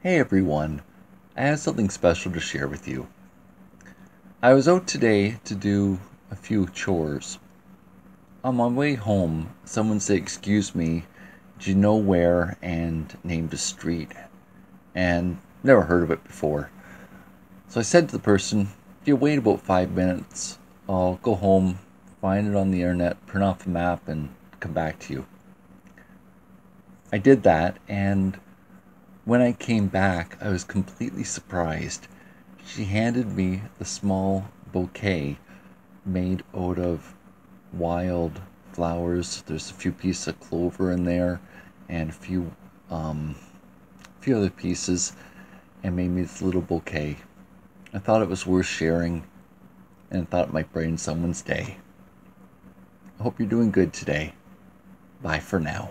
Hey everyone, I have something special to share with you. I was out today to do a few chores. On my way home, someone said, Excuse me, do you know where? and named a street. And never heard of it before. So I said to the person, If you wait about five minutes, I'll go home, find it on the internet, print off a map, and come back to you. I did that, and when I came back, I was completely surprised. She handed me the small bouquet made out of wild flowers. There's a few pieces of clover in there and a few um, a few other pieces and made me this little bouquet. I thought it was worth sharing and thought it might brighten someone's day. I hope you're doing good today. Bye for now.